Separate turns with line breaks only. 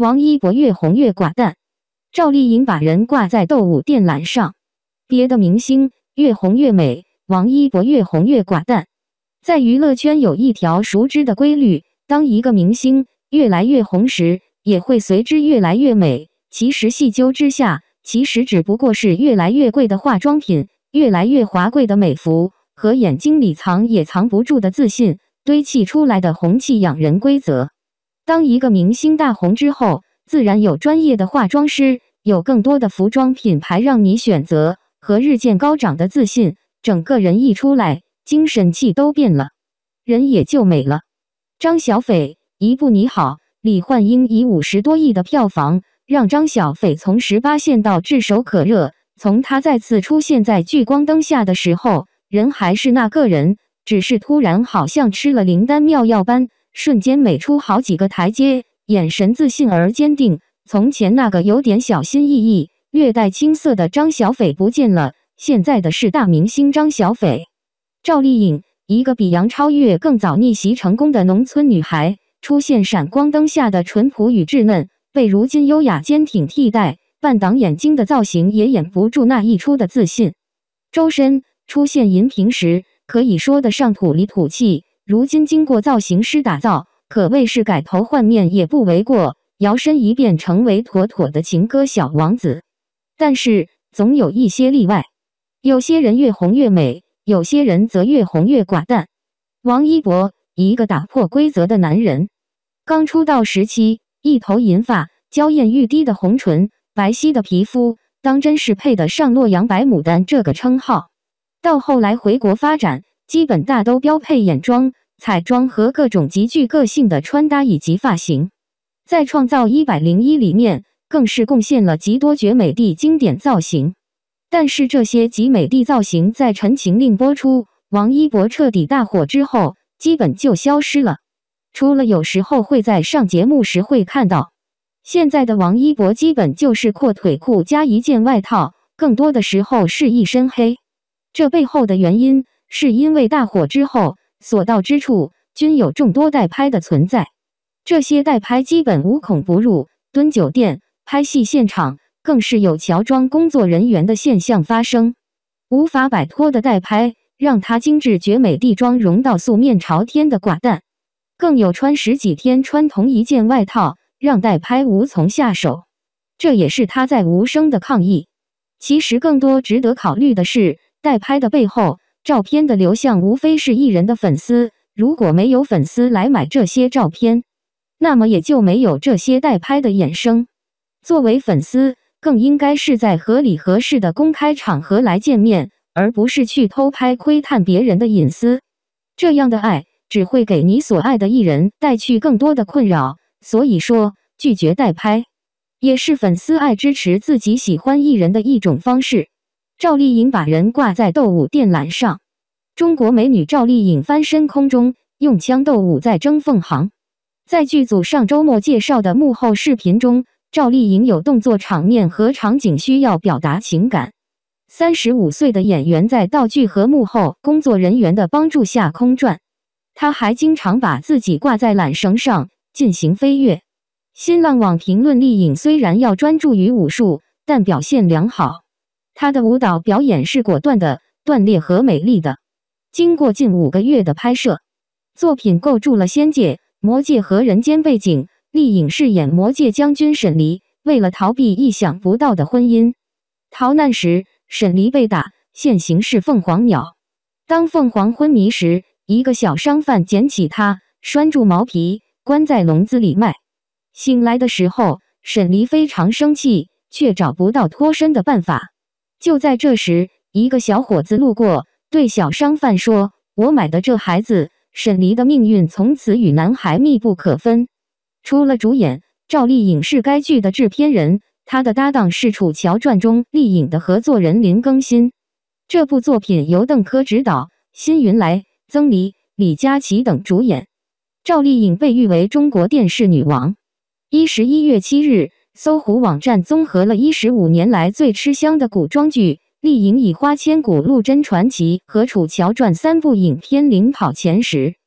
王一博越红越寡淡，赵丽颖把人挂在斗舞电缆上。别的明星越红越美，王一博越红越寡淡。在娱乐圈有一条熟知的规律：当一个明星越来越红时，也会随之越来越美。其实细究之下，其实只不过是越来越贵的化妆品，越来越华贵的美服，和眼睛里藏也藏不住的自信堆砌出来的红气养人规则。当一个明星大红之后，自然有专业的化妆师，有更多的服装品牌让你选择，和日渐高涨的自信，整个人一出来，精神气都变了，人也就美了。张小斐一部《你好，李焕英》以五十多亿的票房，让张小斐从十八线到炙手可热。从她再次出现在聚光灯下的时候，人还是那个人，只是突然好像吃了灵丹妙药般。瞬间美出好几个台阶，眼神自信而坚定。从前那个有点小心翼翼、略带青涩的张小斐不见了，现在的是大明星张小斐。赵丽颖，一个比杨超越更早逆袭成功的农村女孩，出现闪光灯下的淳朴与稚嫩，被如今优雅坚挺替代。半挡眼睛的造型也掩不住那溢出的自信。周深出现银屏时，可以说得上土里土气。如今经过造型师打造，可谓是改头换面也不为过，摇身一变成为妥妥的情歌小王子。但是总有一些例外，有些人越红越美，有些人则越红越寡淡。王一博，一个打破规则的男人，刚出道时期，一头银发，娇艳欲滴的红唇，白皙的皮肤，当真是配得上洛阳白牡丹这个称号。到后来回国发展，基本大都标配眼妆。彩妆和各种极具个性的穿搭以及发型，在《创造一百零一》里面更是贡献了极多绝美的经典造型。但是这些极美的造型在《陈情令》播出，王一博彻底大火之后，基本就消失了。除了有时候会在上节目时会看到，现在的王一博基本就是阔腿裤加一件外套，更多的时候是一身黑。这背后的原因是因为大火之后。所到之处均有众多代拍的存在，这些代拍基本无孔不入，蹲酒店、拍戏现场更是有乔装工作人员的现象发生。无法摆脱的代拍，让他精致绝美地妆容到素面朝天的寡淡；更有穿十几天穿同一件外套，让代拍无从下手。这也是他在无声的抗议。其实，更多值得考虑的是代拍的背后。照片的流向无非是艺人的粉丝，如果没有粉丝来买这些照片，那么也就没有这些代拍的衍生。作为粉丝，更应该是在合理合适的公开场合来见面，而不是去偷拍窥探别人的隐私。这样的爱只会给你所爱的艺人带去更多的困扰。所以说，拒绝代拍也是粉丝爱支持自己喜欢艺人的一种方式。赵丽颖把人挂在斗舞电缆上，中国美女赵丽颖翻身空中，用枪斗舞在争凤行。在剧组上周末介绍的幕后视频中，赵丽颖有动作场面和场景需要表达情感。三十五岁的演员在道具和幕后工作人员的帮助下空转，她还经常把自己挂在缆绳上进行飞跃。新浪网评论丽颖虽然要专注于武术，但表现良好。她的舞蹈表演是果断的、断裂和美丽的。经过近五个月的拍摄，作品构筑了仙界、魔界和人间背景。丽颖饰演魔界将军沈离，为了逃避意想不到的婚姻，逃难时沈离被打，现形是凤凰鸟。当凤凰昏迷时，一个小商贩捡起它，拴住毛皮，关在笼子里卖。醒来的时候，沈离非常生气，却找不到脱身的办法。就在这时，一个小伙子路过，对小商贩说：“我买的这孩子，沈离的命运从此与男孩密不可分。”除了主演，赵丽颖是该剧的制片人，她的搭档是《楚乔传》中丽颖的合作人林更新。这部作品由邓科执导，辛云来、曾黎、李佳琦等主演。赵丽颖被誉为中国电视女王。一十一月七日。搜狐网站综合了一十五年来最吃香的古装剧，丽颖以《花千骨》《陆贞传奇》和《楚乔传》三部影片领跑前十。